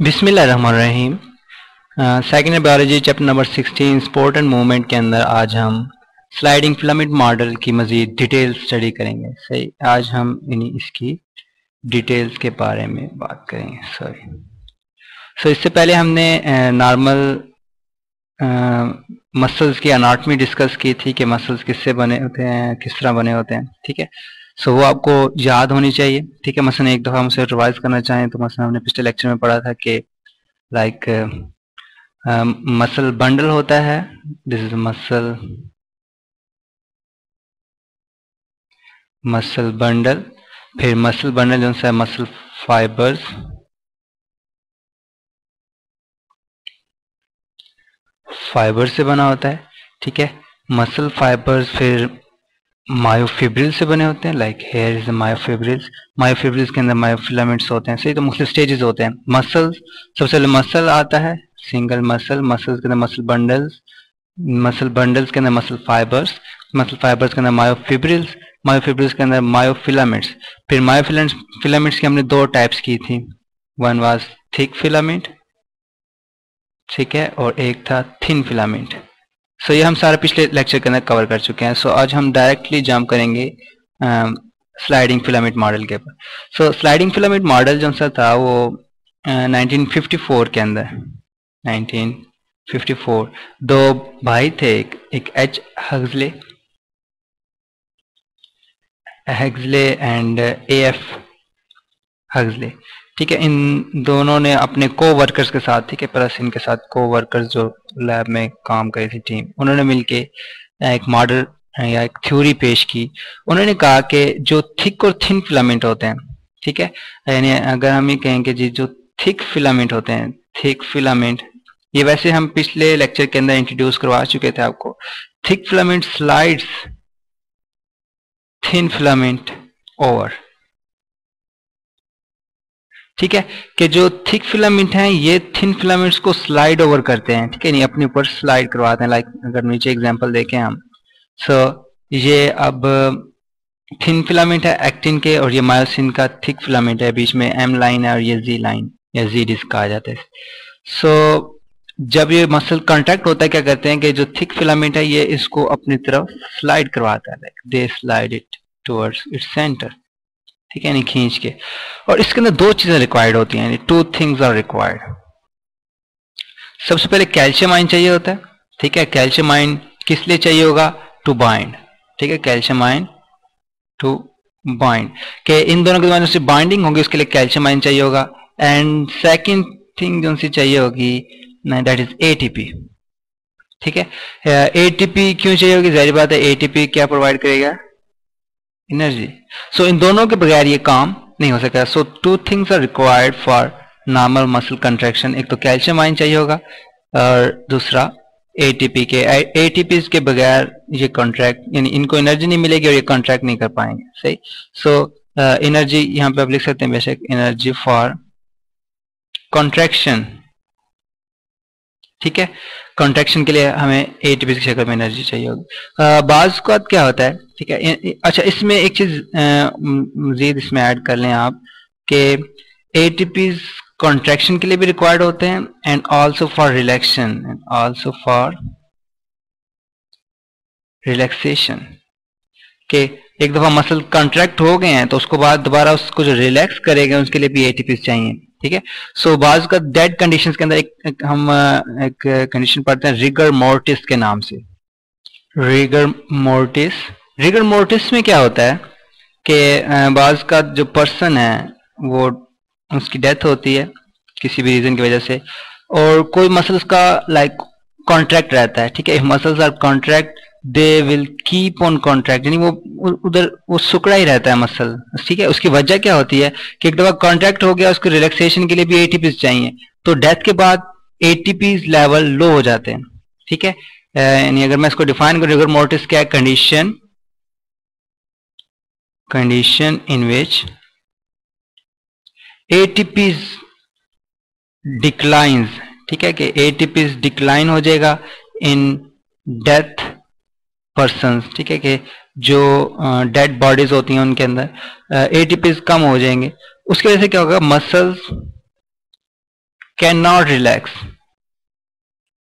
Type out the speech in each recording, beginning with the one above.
बिस्मिल्लाहिर्रहमानिर्रहीम। Second biology chapter number 16 support and movement के अंदर आज हम स्लाइडिंग फिलामेंट मॉडल की मजीद डिटेल स्टडी करेंगे। सही आज हम इन्हीं इसकी डिटेल्स के बारे में बात करेंगे। सॉरी सो so, इससे पहले हमने नॉर्मल मसल्स की अनाटमी डिस्कस की थी कि मसल्स किससे बने होते हैं किस तरह बने होते हैं ठीक है? सो वो आपको याद होनी चाहिए। ठीक है, मसलन एक दफ़ा हम उसे रिवाइज करना चाहें तो मसलन हमने पिछले लेक्चर में पढ़ा था कि लाइक मसल बंडल होता है। This is muscle muscle bundle फिर मसल बंडल जो है मसल फाइबर्स फाइबर से बना होता है। ठीक है मसल फाइबर्स फिर मायोफिब्रिल से बने होते हैं like here is myofibrils. Myofibrils के अंदर मायोफिलामेंट्स होते हैं, सही तो मुख्तलिफ़ स्टेजेस होते हैं। मसल्स सबसे पहले मसल आता है सिंगल मसल मसल्स के अंदर मसल बंडल्स मसल बंडल्स के अंदर मसल फाइबर्स मसल फाइबर्स के अंदर मायोफिब्रिल्स मायोफिब्रिल्स के अंदर मायोफिलामेंट्स। फिर मायोफिलामेंट्स फिलामेंट्स की हमने दो टाइप्स की थी। वन वाज थिक फिलामेंट ठीक है, और एक था थिन फिलामेंट सो ये हम सारा पिछले लेक्चर के अंदर कवर कर चुके हैं। सो so, आज हम डायरेक्टली जंप करेंगे स्लाइडिंग फिलामेंट मॉडल के ऊपर। सो स्लाइडिंग फिलामेंट मॉडल जो सा था वो नाइनटीन uh, 1954 के अंदर। 1954 दो भाई थे एक, एक H Huxley Huxley and A F Huxley ठीक है, इन दोनों ने अपने को वर्कर्स के साथ, ठीक है प्लस इनके साथ को वर्कर्स जो लैब में काम करी थी टीम उन्होंने मिलके एक मॉडल या एक थ्योरी पेश की। उन्होंने कहा कि जो थिक और थिन फिलामेंट होते हैं, ठीक है, यानी अगर हम ये कहें कि जी, जो थिक फिलामेंट होते हैं थिक फिलामेंट ये वैसे हम पिछले लेक्चर के अंदर इंट्रोड्यूस करवा चुके थे आपको। Thick filament slides thin filament over ठीक है? कि जो थिक फिलामेंट हैं ये थिन फिलामेंट्स को स्लाइड ओवर करते हैं ठीक है? नहीं अपने ऊपर स्लाइड करवाते हैं लाइक अगर नीचे एग्जांपल देखें हम। सो so, ये अब थिन फिलामेंट है एक्टिन के और ये मायोसिन का थिक फिलामेंट है बीच में एम लाइन है और ये जी लाइन या जी डिस्क कहा जाता है सो so, जब ये मसल कॉन्ट्रैक्ट होता है क्या करते हैं कि जो थिक फिलामेंट है ये इसको अपनी तरफ़ स्लाइड करवाता है like they slide it towards its centre ठीक है नहीं खींच के। और इसके अंदर दो चीज़ें रिक्वायर्ड होती हैं, यानी टू थिंग्स आर रिक्वायर्ड सबसे पहले कैल्शियम आइन चाहिए होता है, ठीक है? कैल्शियम आइन किस लिए चाहिए होगा? टू बाइंड ठीक है कैल्शियम आइन टू बाइंड के इन दोनों के द्वारा से बाइंडिंग होगी, उसके लिए कैल्शियम आइन चाहिए होगा। एंड सेकेंड थिंग जो सी चाहिए होगी दैट इज़ एटीपी ठीक है? एटीपी क्यों चाहिए होगी? ज़ाहिर बात है एटीपी क्या प्रोवाइड करेगा? एनर्जी सो इन दोनों के बगैर ये काम नहीं हो सकेगा so two things are required for normal muscle contraction एक तो कैल्शियम आइन चाहिए होगा और दूसरा एटीपी के। एटीपी के बगैर ये कॉन्ट्रैक्ट यानी इनको एनर्जी नहीं मिलेगी और ये कॉन्ट्रैक्ट नहीं कर पाएँगे। सही सो एनर्जी यहाँ पे आप लिख सकते हैं बेशक एनर्जी फॉर कॉन्ट्रैक्शन ठीक है? कॉन्ट्रैक्शन के लिए हमें एटीपी की शक्ल में एनर्जी चाहिए होगी। बाज का क्या होता है? ठीक है अच्छा इसमें एक चीज़ मजीद इसमें ऐड कर लें आप कि एटीपी कॉन्ट्रैक्शन के लिए भी रिक्वायर्ड होते हैं and also for relaxation and also for relaxation के एक दफ़ा मसल कॉन्ट्रैक्ट हो गए हैं तो उसको बाद, दोबारा उसको जो रिलैक्स करेगा, उसके लिए भी एटीपी चाहिए। ठीक है? सो बाज का डेड कंडीशंस के अंदर एक, एक हम एक कंडीशन पढ़ते हैं रिगर मोर्टिस के नाम से। रिगर मोर्टिस रिगर मोर्टिस में क्या होता है? कि बाज का जो पर्सन है वो उसकी डेथ होती है किसी भी रीजन की वजह से। और कोई मसल्स का लाइक कॉन्ट्रैक्ट रहता है ठीक है? Muscles are contract they will keep on contract यानी वो उधर, वो सुकड़ा ही रहता है मसल, ठीक है? उसकी वजह क्या होती है कि एक दफ़ा कॉन्ट्रैक्ट हो गया, उसको रिलैक्सेशन के लिए भी एटीपी चाहिए तो डेथ के बाद एटीपीज लेवल लो हो जाते हैं, ठीक है? यानी अगर मैं इसको डिफाइन करूँ अगर मोटिस क्या है? Condition condition in which ATP declines ठीक है? कि एटीपी डिक्लाइन हो जाएगा इन डेथ पर्सन ठीक है कि जो डेड बॉडीज होती हैं उनके अंदर एटीपीज uh, कम हो जाएँगे। उसकी वजह से क्या होगा? Muscles can not relax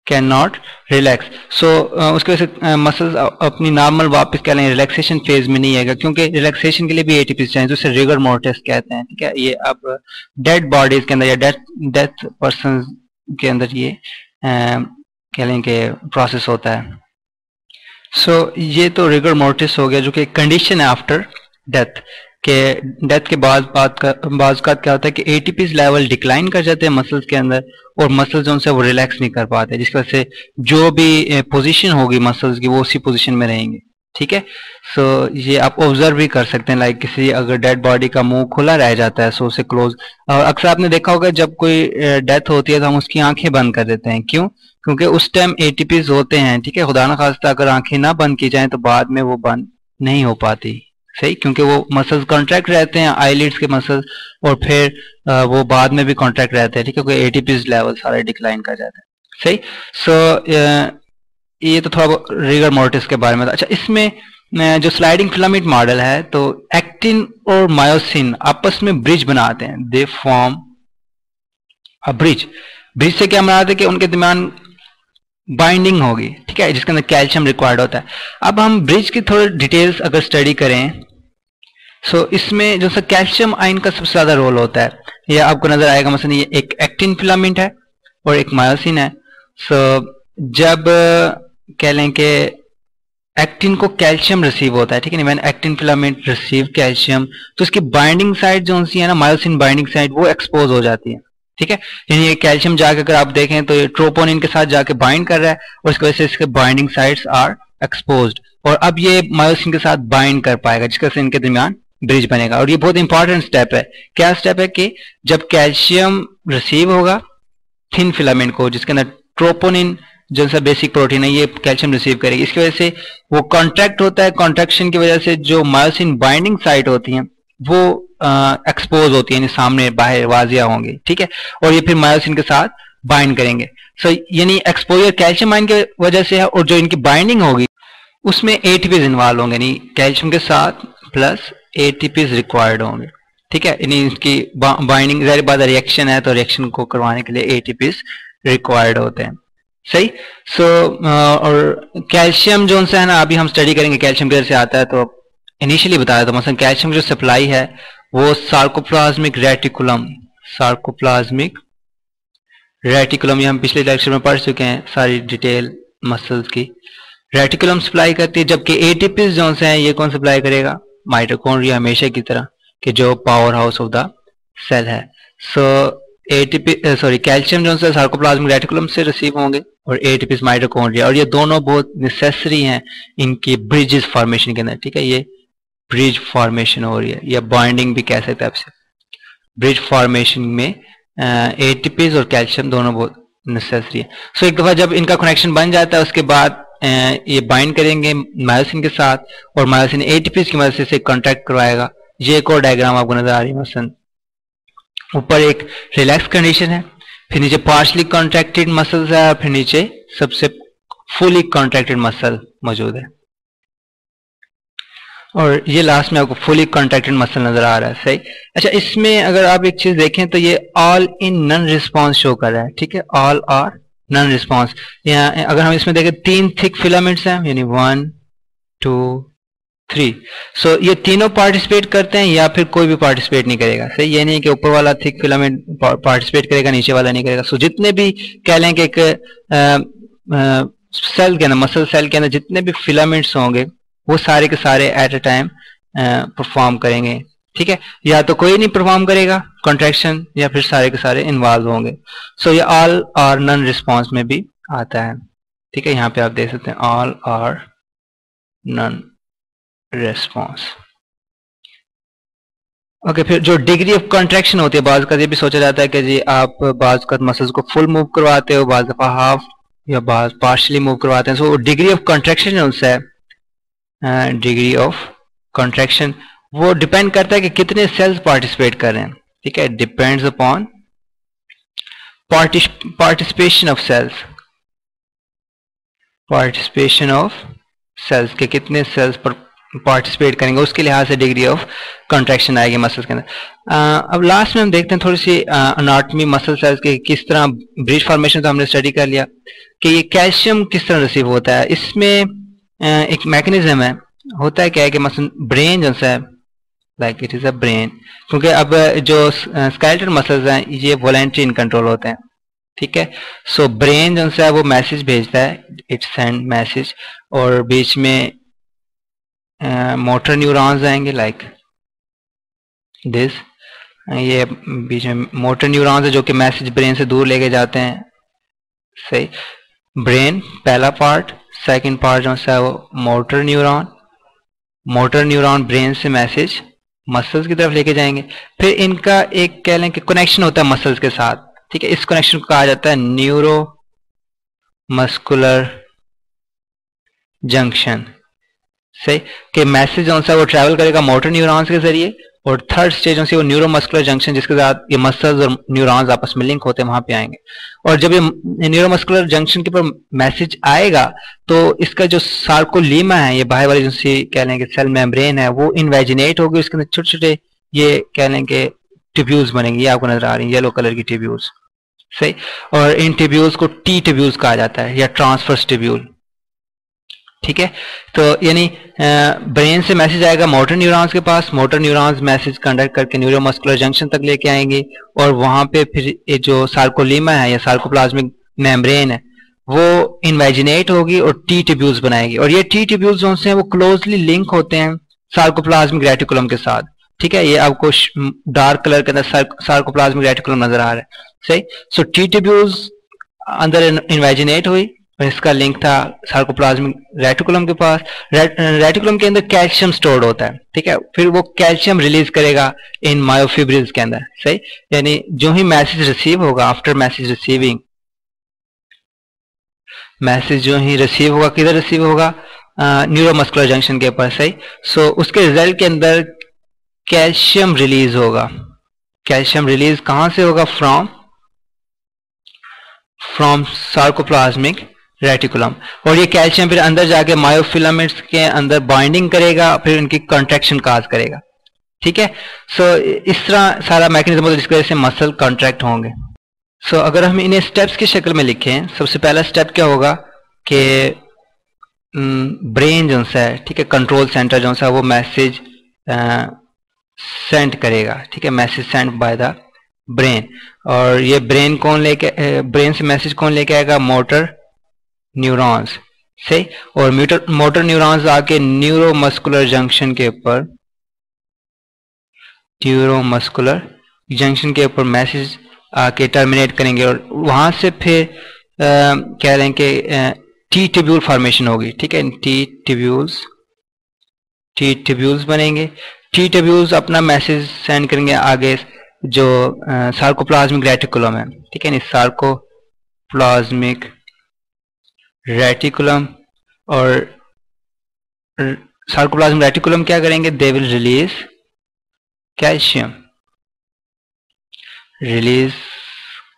can not relax so उसकी वजह से मसल्स अपनी नॉर्मल वापस कह लें रिलैक्सेशन फ़ेज़ में नहीं आएगा क्योंकि रिलैक्सेशन के लिए भी एटीपी चाहिए जिसे रिगर मोर्टिस कहते हैं ठीक है? ये अब डेड बॉडीज के अंदर या डेथ डेथ पर्सन के अंदर ये कह लें कि प्रोसेस होता है। सो so, ये तो रिगर मोर्टिस हो गया जो कि कंडीशन है आफ्टर डेथ के डेथ के बाद बात का बाज का क्या होता है कि एटीपीज लेवल डिक्लाइन कर जाते हैं मसल्स के अंदर और मसल्स जो उनसे वो रिलैक्स नहीं कर पाते जिसकी वजह से जो भी पोजीशन होगी मसल्स की वो उसी पोजीशन में रहेंगे। ठीक है? सो so, ये आप ऑब्ज़र्व भी कर सकते हैं लाइक किसी अगर डेड बॉडी का मुँह खुला रह जाता है सो उसे क्लोज और अक्सर आपने देखा होगा जब कोई डेथ होती है तो हम उसकी आँखें बंद कर देते हैं। क्यों? क्योंकि उस टाइम एटीपीज होते हैं ठीक है? खुदा ना खास्ता अगर आँखें ना बंद की जाए तो बाद में वो बंद नहीं हो पाती। सही? क्योंकि वो मसल्स कॉन्ट्रैक्ट रहते हैं आईलिड्स के मसल्स और फिर वो बाद में भी कॉन्ट्रैक्ट रहते हैं ठीक है? क्योंकि एटीपीज लेवल सारे डिक्लाइन कर जाते हैं। सही? सो so, ये तो थोड़ा रिगर मोर्टिस के बारे में था। अच्छा इसमें जो स्लाइडिंग फिलामेंट मॉडल है तो एक्टिन और मायोसिन आपस में ब्रिज बनाते हैं। They form a bridge bridge से क्या बनाते हैं कि उनके दरमियान बाइंडिंग होगी, ठीक है? जिसके अंदर कैल्शियम रिक्वायर्ड होता है। अब हम ब्रिज की थोड़ी डिटेल्स अगर स्टडी करें सो इसमें जो सा कैल्शियम आयन का सबसे ज़्यादा रोल होता है, ये आपको नज़र आएगा, मसलन ये एक एक्टिन फिलामेंट है और एक मायोसिन है। सो जब कह लें कि एक्टिन को कैल्शियम रिसीव होता है, ठीक है ना? एक्टिन फिलामेंट रिसीव कैल्शियम तो इसकी बाइंडिंग साइड जो सी है ना मायोसिन बाइंडिंग साइड वो एक्सपोज हो जाती है, ठीक है? यानी ये कैल्शियम जाकर अगर आप देखें तो ये ट्रोपोनिन के साथ जाके बाइंड कर रहा है और इसकी वजह से इसके बाइंडिंग साइड्स आर एक्सपोज और अब ये मायोसिन के साथ बाइंड कर पाएगा, जिसकी से इनके दरमियान ब्रिज बनेगा। और ये बहुत इंपॉर्टेंट स्टेप है। क्या स्टेप है कि जब कैल्शियम रिसीव होगा थिन फिलामेंट को, जिसके अंदर ट्रोपोनिन जो सा बेसिक प्रोटीन है, ये कैल्शियम रिसीव करेगी। इसकी वजह से वो कॉन्ट्रैक्ट होता है कॉन्ट्रैक्शन की वजह से जो मायोसिन बाइंडिंग साइट होती हैं, वो एक्सपोज होती है सामने बाहर वाजिया होंगे, ठीक है? और ये फिर मायोसिन के साथ बाइंड करेंगे। सो यानी एक्सपोजर कैल्शियम आयन की वजह से है, और जो इनकी बाइंडिंग होगी, उसमें एटीपीज इन्वॉल्व होंगे, यानी कैल्शियम के साथ प्लस एटीपीज रिक्वायर्ड होंगे, ठीक है? यानी इसकी बाइंडिंग जहर बाद रिएक्शन है तो रिएक्शन को करवाने के लिए एटीपीज रिक्वायर्ड होते हैं। सही? सो so, और कैल्शियम जो है ना अभी हम स्टडी करेंगे कैल्शियम किधर से आता है तो इनिशियली बताया था मसलन कैल्शियम जो सप्लाई है वो सार्कोप्लाज्मिक रेटिकुलम सार्कोप्लाज्मिक रेटिकुलम ये हम पिछले लेक्चर में पढ़ चुके हैं सारी डिटेल मसल्स की। रेटिकुलम सप्लाई करती है जबकि एटीपीज जो है ये कौन सप्लाई करेगा? माइटोकॉन्ड्रिया हमेशा की तरह कि जो power house of the cell है सो एटीपी सॉरी कैल्शियम जो है सार्कोप्लाज्मिक रेटिकुलम से रिसीव होंगे। और एटीपीज माइटोकॉन्ड्रिया और ये दोनों बहुत नेसेसरी हैं इनकी ब्रिजेस फॉर्मेशन के अंदर ठीक है? ये ब्रिज फॉर्मेशन हो रही है या बॉन्डिंग भी कह सकते हैं आपसे ब्रिज फॉर्मेशन में एटीपीज और कैल्शियम दोनों बहुत नेसेसरी है। सो so, एक दफ़ा जब इनका कनेक्शन बन जाता है उसके बाद ये बाइंड करेंगे मायोसिन के साथ और मायोसिन एटीपीज की मदद से कॉन्टैक्ट करवाएगा। ये एक और डायग्राम आपको नज़र आ रही है ऊपर एक रिलैक्स कंडीशन है। फिर नीचे पार्शली कॉन्ट्रैक्टेड मसल्स है और फिर नीचे सबसे फुली कॉन्ट्रैक्टेड मसल मौजूद है। और ये लास्ट में आपको फुली कॉन्ट्रैक्टेड मसल नज़र आ रहा है, सही? अच्छा इसमें अगर आप एक चीज़ देखें तो ये all in none response show कर रहा है, ठीक है? ऑल आर नन रिस्पॉन्स यहाँ, अगर हम इसमें देखें, तीन थिक फिलामेंट्स हैं, यानी वन टू थ्री सो ये तीनों पार्टिसिपेट करते हैं या फिर कोई भी पार्टिसिपेट नहीं करेगा? सही? ये नहीं कि ऊपर वाला थिक फिलामेंट पार्टिसिपेट करेगा नीचे वाला नहीं करेगा। सो so, जितने भी कह लें कि एक सेल के अंदर मसल सेल के अंदर जितने भी फिलामेंट्स होंगे वो सारे के सारे एट अ टाइम परफॉर्म करेंगे। ठीक है? या तो कोई नहीं परफॉर्म करेगा कॉन्ट्रेक्शन या फिर सारे के सारे इन्वॉल्व होंगे। सो so, ये ऑल आर नन रिस्पॉन्स में भी आता है। ठीक है? यहाँ पे आप देख सकते हैं all or none response okay okay, फिर जो डिग्री ऑफ़ कॉन्ट्रेक्शन होती है बाज का ये भी सोचा जाता है कि जी आप बाज का मसल्स को फुल मूव करवाते हो बाज दफ़ा हाफ़ या बाज पार्शली मूव करवाते हैं। सो डिग्री ऑफ़ कॉन्ट्रेक्शन जो है डिग्री ऑफ़ कॉन्ट्रेक्शन वो डिपेंड करता है कि कितने सेल्स पार्टिसिपेट कर रहे हैं। ठीक है depends upon participation of cells participation of cells के कितने सेल्स पर पार्टिसिपेट करेंगे, उसके लिहाज से डिग्री ऑफ़ कॉन्ट्रेक्शन आएगी मसल्स के अंदर। अब लास्ट में हम देखते हैं थोड़ी सी अनाटमी मसल सेल्स के किस तरह ब्रिज फॉर्मेशन तो हमने स्टडी कर लिया, कि ये कैल्शियम किस तरह रिसीव होता है। इसमें एक मैकेनिज्म है, होता है क्या है कि मसल ब्रेन जो है like it is a brain क्योंकि अब जो स्केलेटल मसल्स हैं, ये वॉलेंट्री इन कंट्रोल होते हैं, ठीक है? सो ब्रेन जो है, वो मैसेज भेजता है इट सेंड मैसेज और बीच में मोटर न्यूरॉन्स आएँगे लाइक दिस ये बीच में मोटर न्यूरॉन्स है जो कि मैसेज ब्रेन से दूर लेके जाते हैं। सही। ब्रेन पहला पार्ट सेकंड पार्ट जो है वो motor neuron motor neuron brain से मैसेज मसल्स की तरफ़ लेके जाएँगे। फिर इनका एक कह लें कि कनेक्शन होता है मसल्स के साथ। ठीक है, इस कनेक्शन को कहा जाता है न्यूरो मस्कुलर जंक्शन सही? कि मैसेज जो सा वो ट्रैवल करेगा मोटर न्यूरॉन्स के ज़रिए और थर्ड स्टेज से वो न्यूरोमस्कुलर जंक्शन जिसके साथ ये मसल्स और न्यूरॉन्स आपस में लिंक होते हैं, वहाँ पे आएँगे। और जब ये न्यूरोमस्कुलर जंक्शन के ऊपर मैसेज आएगा तो इसका जो सार्कोलीमा है, ये बाहर वाली जो कह लें कि सेल मेम्ब्रेन है, वो इन्वेजिनेट होगी, उसके अंदर छोटे छोटे ये कह लें कि टिब्यूल्स बनेंगे, ये आपको नज़र आ रही है येलो कलर की टिब्यूल्स सही? और इन टिब्यूल्स को टी टिब्यूल्स कहा जाता है, या ट्रांसफर्स टिब्यूल ठीक है? तो यानी ब्रेन से मैसेज आएगा मोटर न्यूरॉन्स के पास मोटर न्यूरॉन्स मैसेज कंडक्ट करके न्यूरोमस्कुलर जंक्शन तक लेके आएँगे और वहाँ पे फिर ये जो सार्कोलीमा है या सार्कोप्लाज्मिक मेम्ब्रेन है, वो इन्वेजिनेट होगी और टी टिब्यूल्स बनाएगी। और ये टी टिब्यूल्स जो हैं, वो क्लोजली लिंक होते हैं सार्कोप्लाज्मिक रेटिकुलम के साथ। ठीक है? ये आपको डार्क कलर के अंदर सार्कोप्लाज्मिक रेटिकुलम नज़र आ रहा है। सही? सो टी टिब्यूल्स अंदर इन्वेजिनेट हुई इसका लिंक था सार्कोप्लाज्मिक रेटिकुलम के पास। रेटिकुलम के अंदर कैल्शियम स्टोर्ड होता है ठीक है? फिर वो कैल्शियम रिलीज़ करेगा इन मायोफिब्रिल्स के अंदर सही? यानी जो ही मैसेज रिसीव होगा आफ्टर मैसेज रिसीविंग मैसेज जो ही रिसीव होगा किधर रिसीव होगा? न्यूरोमस्कुलर जंक्शन के पास सही? सो so, उसके रिज़ल्ट के अंदर कैल्शियम रिलीज़ होगा। कैल्शियम रिलीज़ कहाँ से होगा? फ्रॉम फ्रॉम सार्कोप्लाज्मिक रेटिकुलम और ये कैल्शियम फिर अंदर जाके मायोफिलामेंट्स के अंदर बाइंडिंग करेगा फिर उनकी कॉन्ट्रेक्शन काज करेगा। ठीक है? सो so, इस तरह सारा मैकेनिज्म होता है जिसकी वजह से मसल कॉन्ट्रैक्ट होंगे। सो so, अगर हम इन्हें स्टेप्स की शक्ल में लिखें सबसे पहला स्टेप क्या होगा कि ब्रेन जो है ठीक है कंट्रोल सेंटर जो है वो मैसेज सेंड करेगा। ठीक है? Message send by the brain और ये ब्रेन कौन लेके ब्रेन से मैसेज कौन लेके आएगा? मोटर न्यूरॉन्स से? और मोटर न्यूरॉन्स आके न्यूरोमस्कुलर जंक्शन के ऊपर न्यूरोमस्कुलर जंक्शन के ऊपर मैसेज आके टर्मिनेट करेंगे और वहाँ से फिर कह रहे हैं कि टी टिब्यूल फॉर्मेशन होगी, ठीक है? टी टिब्यूल्स टी टिब्यूल्स बनेंगे। टी टिब्यूल्स अपना मैसेज सेंड करेंगे आगे जो सार्कोप्लाज्मिक रेटिकुलम है, ठीक है? नहीं सार्कोप्लाज्मिक रेटिकुलम और सार्कोप्लाज्म रेटिकुलम क्या करेंगे? They will release calcium release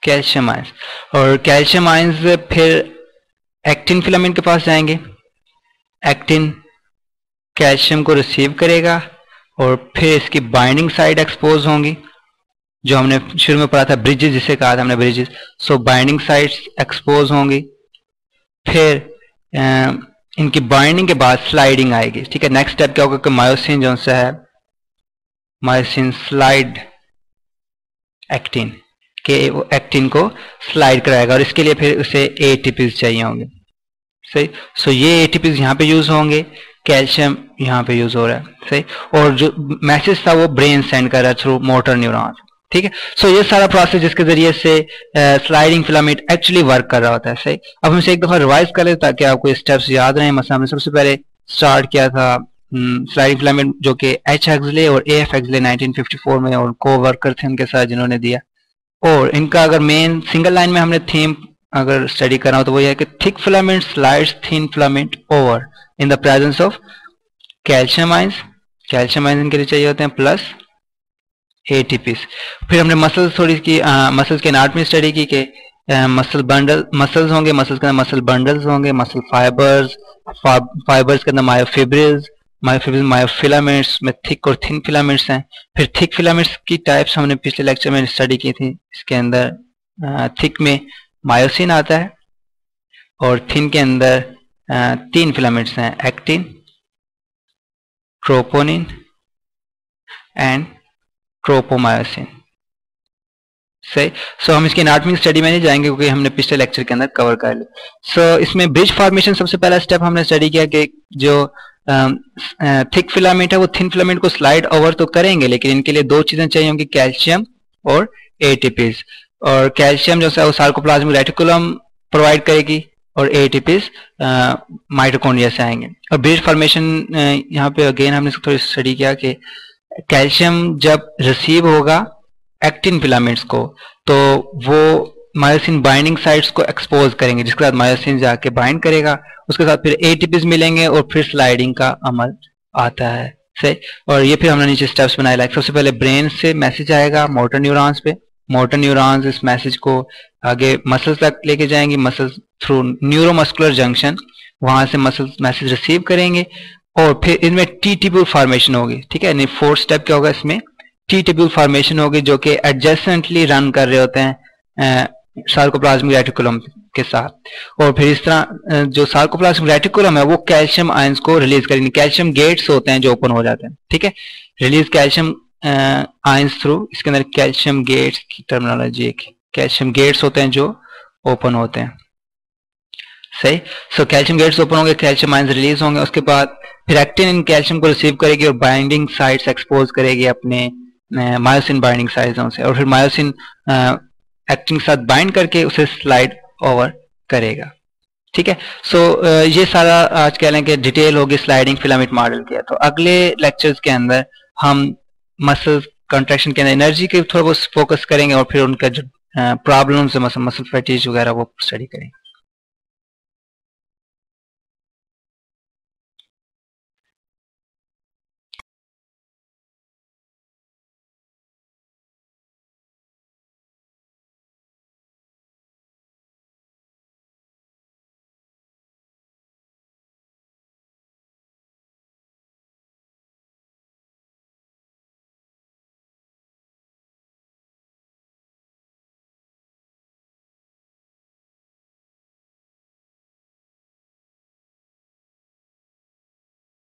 calcium ions और कैल्शियम आइंस फिर एक्टिन फिलामेंट के पास जाएँगे। एक्टिन कैल्शियम को रिसीव करेगा और फिर इसकी बाइंडिंग साइड एक्सपोज होंगी, जो हमने शुरू में पढ़ा था ब्रिजेस जिसे कहा था हमने bridges so binding sides expose होंगी। फिर इनकी बाइंडिंग के बाद स्लाइडिंग आएगी। ठीक है नेक्स्ट स्टेप क्या होगा कि मायोसिन जो सा है मायोसिन स्लाइड एक्टिन के वो एक्टिन को स्लाइड कराएगा और इसके लिए फिर उसे ए चाहिए होंगे। सही? सो ये ए यहाँ पे यूज़ होंगे कैल्शियम यहाँ पे यूज़ हो रहा है। सही? और जो मैसेज था वो ब्रेन सेंड कर रहा है थ्रू मोटर न्यूरॉन्स ठीक है? सो ये सारा प्रोसेस जिसके ज़रिए से स्लाइडिंग फिलामेंट एक्चुअली वर्क कर रहा होता है, सही? अब हमसे एक दफ़ा रिवाइज कर ले ताकि आपको स्टेप्स याद रहे। मसला हमने सबसे पहले स्टार्ट किया था स्लाइडिंग फिलामेंट जो कि एच एक्सले और ए एफ़ एक्सले 1954 में और को वर्कर थे उनके साथ जिन्होंने दिया। और इनका अगर मेन सिंगल लाइन में हमने थीम अगर स्टडी करना हो तो वो ये है कि thick filament slides thin filament over in the presence of calcium ions calcium ions इनके लिए चाहिए होते हैं प्लस एटीपीस फिर हमने मसल्स थोड़ी की मसल्स के एनाटमी स्टडी की कि मसल बंडल मसल्स होंगे मसल्स के अंदर मसल बंडल्स होंगे मसल फाइबर्स फाइबर्स के अंदर मायोफिब्रिल्स मायोफिलामेंट्स में थिक और थिन फिलामेंट्स हैं। फिर थिक फिलामेंट्स की टाइप्स हमने पिछले लेक्चर में स्टडी की थी। इसके अंदर थिक में मायोसिन आता है और थिन के अंदर तीन फिलामेंट्स हैं एक्टिन ट्रोपोनिन एंड ट्रोपोमायोसिन सही? सो so, हम इसकी एनाटमिक स्टडी में नहीं जाएँगे क्योंकि हमने पिछले लेक्चर के अंदर कवर कर लिया सो so, इसमें ब्रिज फॉर्मेशन सबसे पहला स्टेप हमने स्टडी किया कि जो थिक फिलामेंट है वो थिन फिलामेंट को स्लाइड ओवर तो करेंगे लेकिन इनके लिए दो चीज़ें चाहिए होंगी कैल्शियम और एटीपीज और कैल्शियम जो है वो सार्कोप्लाज्मिक रेटिकुलम प्रोवाइड करेगी और एटीपीज माइटोकॉन्ड्रिया से आएँगे। और ब्रिज फॉर्मेशन यहाँ पे अगेन हमने थोड़ी स्टडी किया कि कैल्शियम जब रिसीव होगा एक्टिन फिलामेंट्स को तो वो मायोसिन बाइंडिंग साइट्स को एक्सपोज करेंगे, जिसके बाद मायोसिन जाके बाइंड करेगा, उसके साथ फिर एटीपीज मिलेंगे और फिर स्लाइडिंग का अमल आता है। सही? और ये फिर हमने नीचे स्टेप्स बनाए लाइक सबसे पहले ब्रेन से मैसेज आएगा मोटर न्यूरॉन्स पे। मोटर न्यूरॉन्स इस मैसेज को आगे मसल्स तक लेके जाएँगे मसल्स थ्रू न्यूरोमस्कुलर जंक्शन वहाँ से मसल्स मैसेज रिसीव करेंगे। और फिर इनमें टी टिब्यूल फॉर्मेशन होगी, ठीक है? फोर्थ स्टेप क्या होगा इसमें? टी टिब्यूल फॉर्मेशन होगी जो कि एडजस्टेंटली रन कर रहे होते हैं सार्कोप्लाज्मिक रेटिकुलम के साथ। और फिर इस तरह जो सार्कोप्लाज्मिक रेटिकुलम है, वो कैल्शियम आयंस को रिलीज़ करेंगे। कैल्शियम गेट्स होते हैं जो ओपन हो जाते हैं, ठीक है? रिलीज़ कैल्शियम आयंस थ्रू इसके अंदर कैल्शियम गेट्स की टर्मिनोलॉजी एक कैल्शियम गेट्स होते हैं जो ओपन होते हैं। सही? सो कैल्शियम गेट्स ओपन होंगे कैल्शियम आयंस रिलीज़ होंगे उसके बाद फिर एक्टिन इन कैल्शियम को रिसीव करेगी और बाइंडिंग साइट्स एक्सपोज करेगी अपने मायोसिन बाइंडिंग साइजों से। और फिर मायोसिन एक्टिन के साथ बाइंड करके उसे स्लाइड ओवर करेगा। ठीक है? सो so, ये सारा आज कह लें कि डिटेल होगी स्लाइडिंग फिलामेंट मॉडल के। तो अगले लेक्चर्स के अंदर हम मसल कंट्रैक्शन के अंदर एनर्जी के थोड़ा बहुत फोकस करेंगे और फिर उनका जो प्रॉब्लम्स है मसल मसल फैटीज वगैरह वो स्टडी करेंगे।